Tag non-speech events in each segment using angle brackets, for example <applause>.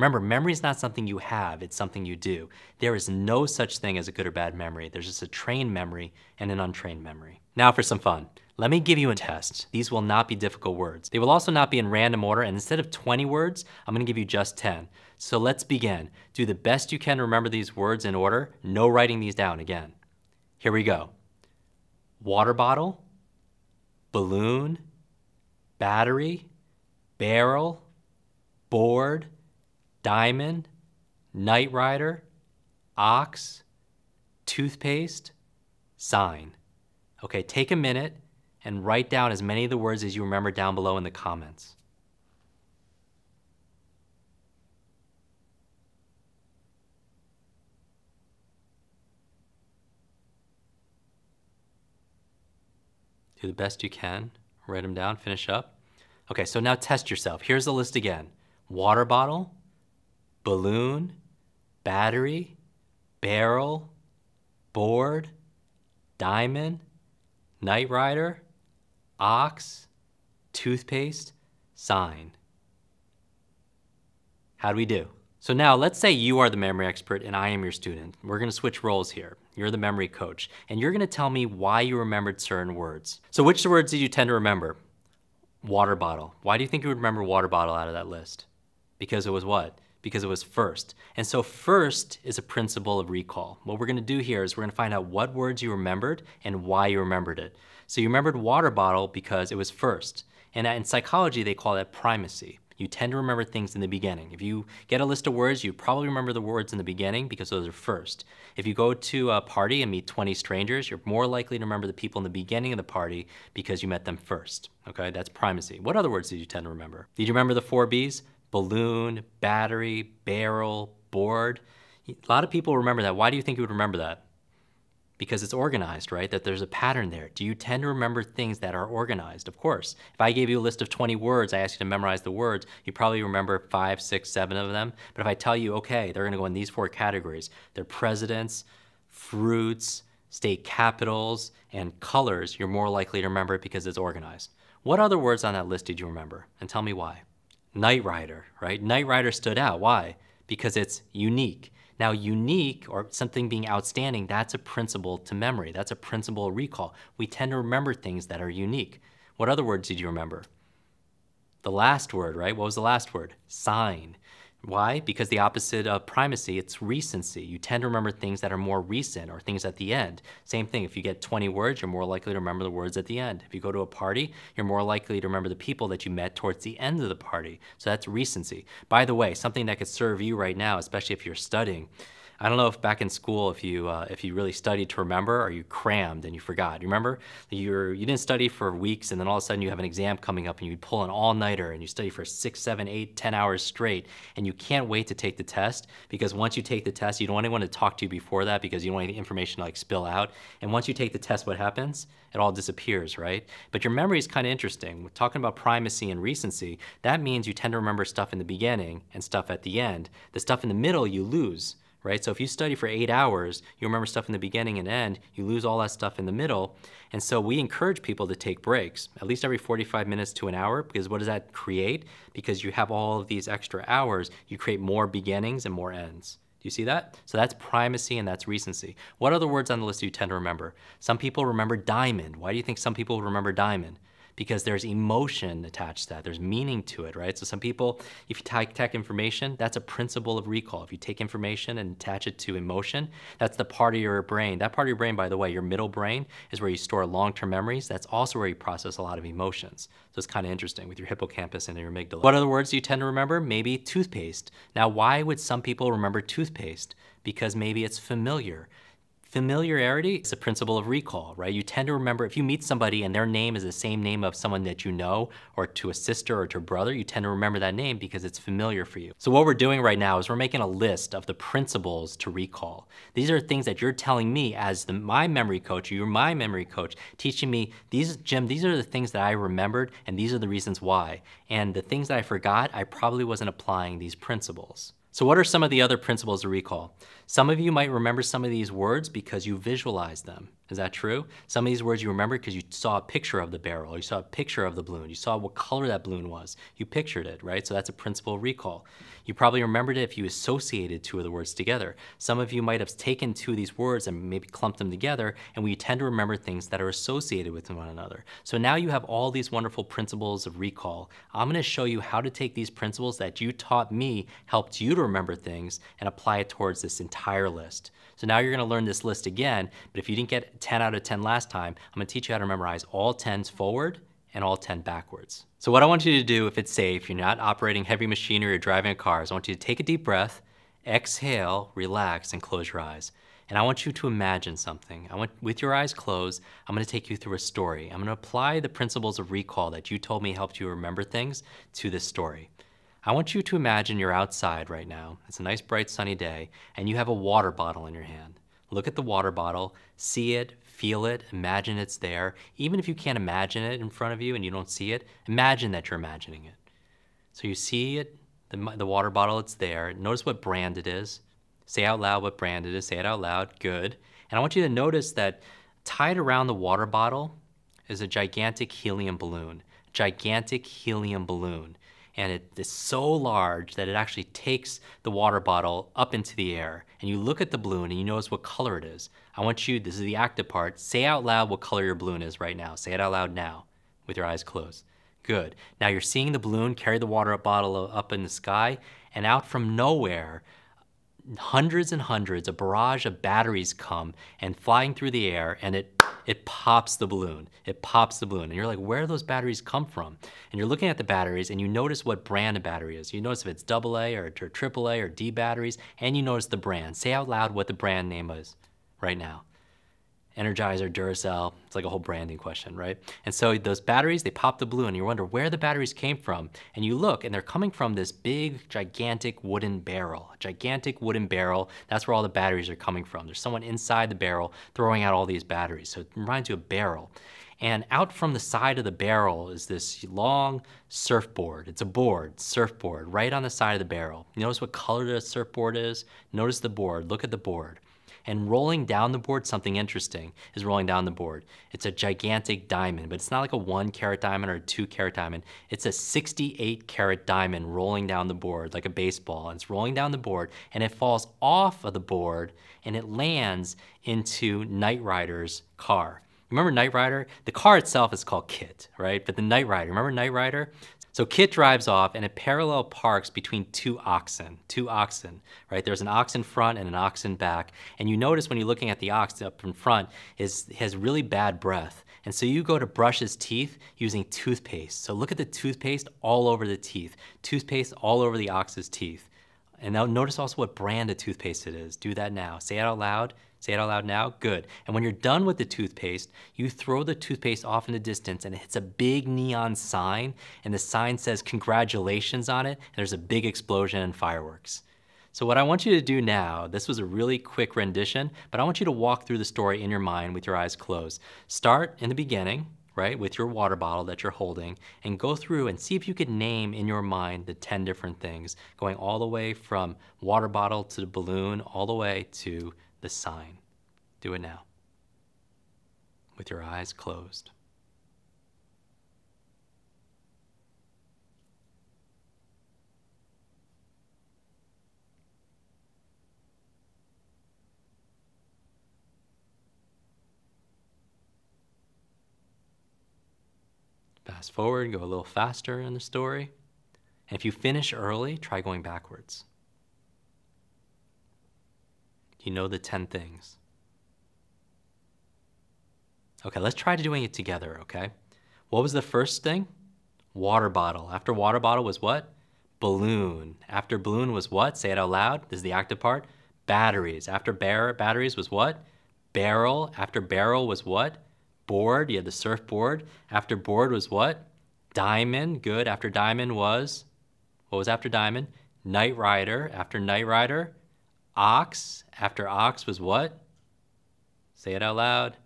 Remember, memory is not something you have, it's something you do. There is no such thing as a good or bad memory. There's just a trained memory and an untrained memory. Now for some fun. Let me give you a test. These will not be difficult words. They will also not be in random order, and instead of 20 words, I'm gonna give you just 10. So let's begin. Do the best you can to remember these words in order, no writing these down again. Here we go. Water bottle, balloon, battery, barrel, board, diamond, Knight Rider, ox, toothpaste, sign. Okay, take a minute and write down as many of the words as you remember down below in the comments. Do the best you can. Write them down, finish up. Okay, so now test yourself. Here's the list again. Water bottle, balloon, battery, barrel, board, diamond, Knight Rider, ox, toothpaste, sign. How do we do? So now let's say you are the memory expert and I am your student. We're gonna switch roles here. You're the memory coach and you're gonna tell me why you remembered certain words. So which words did you tend to remember? Water bottle. Why do you think you would remember water bottle out of that list? Because it was what? Because it was first. And so first is a principle of recall. What we're gonna do here is we're gonna find out what words you remembered and why you remembered it. So you remembered water bottle because it was first. And in psychology, they call that primacy. You tend to remember things in the beginning. If you get a list of words, you probably remember the words in the beginning because those are first. If you go to a party and meet 20 strangers, you're more likely to remember the people in the beginning of the party because you met them first. Okay, that's primacy. What other words did you tend to remember? Did you remember the four B's? Balloon, battery, barrel, board. A lot of people remember that. Why do you think you would remember that? because it's organized, right? That there's a pattern there. Do you tend to remember things that are organized? Of course. If I gave you a list of 20 words, I asked you to memorize the words, you probably remember five, six, seven of them. But if I tell you, okay, they're gonna go in these four categories, they're presidents, fruits, state capitals, and colors, you're more likely to remember it because it's organized. What other words on that list did you remember? And tell me why. Knight Rider, right? Knight Rider stood out. Why? Because it's unique. Now, unique or something being outstanding, that's a principle to memory. That's a principle of recall. We tend to remember things that are unique. What other words did you remember? The last word, right? What was the last word? Sign. Why? Because the opposite of primacy, it's recency. You tend to remember things that are more recent or things at the end. Same thing, if you get 20 words, you're more likely to remember the words at the end. If you go to a party, you're more likely to remember the people that you met towards the end of the party. So that's recency. By the way, something that could serve you right now, especially if you're studying, I don't know if back in school if you uh, if you really studied to remember or you crammed and you forgot. You remember you you didn't study for weeks and then all of a sudden you have an exam coming up and you pull an all nighter and you study for six, seven, eight, ten hours straight and you can't wait to take the test because once you take the test you don't want anyone to talk to you before that because you don't want the information to like spill out. And once you take the test, what happens? It all disappears, right? But your memory is kind of interesting. We're talking about primacy and recency. That means you tend to remember stuff in the beginning and stuff at the end. The stuff in the middle you lose right? So if you study for eight hours, you remember stuff in the beginning and end, you lose all that stuff in the middle. And so we encourage people to take breaks, at least every 45 minutes to an hour, because what does that create? Because you have all of these extra hours, you create more beginnings and more ends. Do you see that? So that's primacy and that's recency. What other words on the list do you tend to remember? Some people remember diamond. Why do you think some people remember diamond? Because there's emotion attached to that. There's meaning to it, right? So some people, if you take tech information, that's a principle of recall. If you take information and attach it to emotion, that's the part of your brain. That part of your brain, by the way, your middle brain is where you store long-term memories. That's also where you process a lot of emotions. So it's kind of interesting with your hippocampus and your amygdala. What other words do you tend to remember? Maybe toothpaste. Now, why would some people remember toothpaste? Because maybe it's familiar. Familiarity is a principle of recall, right? You tend to remember if you meet somebody and their name is the same name of someone that you know, or to a sister or to a brother, you tend to remember that name because it's familiar for you. So what we're doing right now is we're making a list of the principles to recall. These are things that you're telling me as the, my memory coach, you're my memory coach, teaching me, these, Jim, these are the things that I remembered and these are the reasons why. And the things that I forgot, I probably wasn't applying these principles. So what are some of the other principles to recall? Some of you might remember some of these words because you visualize them. Is that true? Some of these words you remember because you saw a picture of the barrel, you saw a picture of the balloon, you saw what color that balloon was. You pictured it, right? So that's a principle of recall. You probably remembered it if you associated two of the words together. Some of you might have taken two of these words and maybe clumped them together, and we tend to remember things that are associated with one another. So now you have all these wonderful principles of recall. I'm going to show you how to take these principles that you taught me, helped you to remember things, and apply it towards this entire list. So now you're going to learn this list again, but if you didn't get 10 out of 10 last time, I'm going to teach you how to memorize all 10s forward and all 10 backwards. So what I want you to do, if it's safe, you're not operating heavy machinery or driving a car, is I want you to take a deep breath, exhale, relax, and close your eyes. And I want you to imagine something. I want, with your eyes closed, I'm gonna take you through a story. I'm gonna apply the principles of recall that you told me helped you remember things to this story. I want you to imagine you're outside right now. It's a nice, bright, sunny day, and you have a water bottle in your hand. Look at the water bottle, see it, feel it, imagine it's there. Even if you can't imagine it in front of you and you don't see it, imagine that you're imagining it. So you see it, the, the water bottle, it's there. Notice what brand it is. Say out loud what brand it is. Say it out loud. Good. And I want you to notice that tied around the water bottle is a gigantic helium balloon. Gigantic helium balloon and it is so large that it actually takes the water bottle up into the air. And you look at the balloon and you notice what color it is. I want you, this is the active part, say out loud what color your balloon is right now. Say it out loud now with your eyes closed. Good. Now you're seeing the balloon carry the water bottle up in the sky, and out from nowhere, hundreds and hundreds, a barrage of batteries come and flying through the air, and it it pops the balloon. It pops the balloon. And you're like, where do those batteries come from? And you're looking at the batteries and you notice what brand of battery is. You notice if it's AA or, or AAA or D batteries, and you notice the brand. Say out loud what the brand name is right now. Energizer, Duracell, it's like a whole branding question, right? And so those batteries, they pop the blue and you wonder where the batteries came from. And you look and they're coming from this big, gigantic wooden barrel, gigantic wooden barrel. That's where all the batteries are coming from. There's someone inside the barrel throwing out all these batteries. So it reminds you of a barrel. And out from the side of the barrel is this long surfboard. It's a board, surfboard, right on the side of the barrel. You notice what color the surfboard is? Notice the board, look at the board. And rolling down the board, something interesting is rolling down the board. It's a gigantic diamond, but it's not like a one carat diamond or a two carat diamond. It's a 68 carat diamond rolling down the board like a baseball. And it's rolling down the board and it falls off of the board and it lands into Knight Rider's car. Remember Knight Rider? The car itself is called KITT, right? But the Knight Rider, remember Knight Rider? So KITT drives off and it parallel parks between two oxen, two oxen, right? There's an oxen front and an oxen back. And you notice when you're looking at the ox up in front is has really bad breath. And so you go to brush his teeth using toothpaste. So look at the toothpaste all over the teeth. Toothpaste all over the ox's teeth. And now notice also what brand of toothpaste it is. Do that now. Say it out loud. Say it out loud now. Good. And when you're done with the toothpaste, you throw the toothpaste off in the distance and it hits a big neon sign. And the sign says congratulations on it. And there's a big explosion and fireworks. So what I want you to do now, this was a really quick rendition, but I want you to walk through the story in your mind with your eyes closed. Start in the beginning, right, with your water bottle that you're holding, and go through and see if you could name in your mind the 10 different things, going all the way from water bottle to the balloon, all the way to the sign. Do it now, with your eyes closed. Fast forward, go a little faster in the story. And if you finish early, try going backwards. You know the 10 things. Okay, let's try doing it together, okay? What was the first thing? Water bottle. After water bottle was what? Balloon. After balloon was what? Say it out loud. This is the active part. Batteries. After bar batteries was what? Barrel. After barrel was what? Board. You had the surfboard. After board was what? Diamond. Good. After diamond was? What was after diamond? Knight Rider. After Knight Rider? Ox, after ox was what? Say it out loud.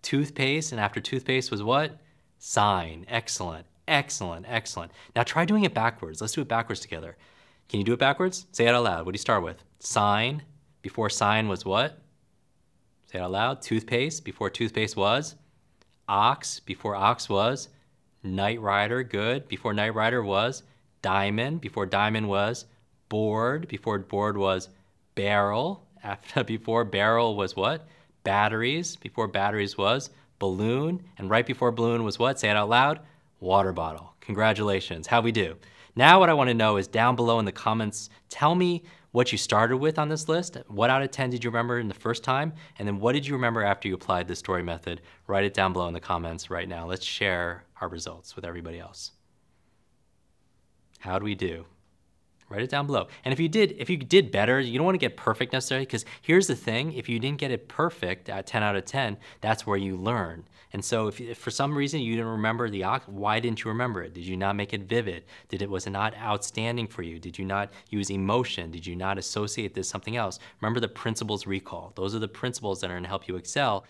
Toothpaste, and after toothpaste was what? Sign. Excellent, excellent, excellent. Now try doing it backwards. Let's do it backwards together. Can you do it backwards? Say it out loud. What do you start with? Sign. Before sign was what? Say it out loud. Toothpaste before toothpaste was. Ox before ox was. Knight Rider, good. Before Knight Rider was. Diamond before diamond was. Board before board was. Barrel after <laughs> before barrel was what? Batteries before batteries was. Balloon and right before balloon was what? Say it out loud. Water bottle. Congratulations. How we do? Now what I want to know is down below in the comments, tell me what you started with on this list. What out of 10 did you remember in the first time? And then what did you remember after you applied the story method? Write it down below in the comments right now. Let's share our results with everybody else. How do we do? Write it down below. And if you did, if you did better, you don't want to get perfect necessarily, because here's the thing: if you didn't get it perfect at 10 out of 10, that's where you learn. And so, if, if for some reason you didn't remember the ox, why didn't you remember it? Did you not make it vivid? Did it was it not outstanding for you? Did you not use emotion? Did you not associate this something else? Remember the principles recall. Those are the principles that are going to help you excel.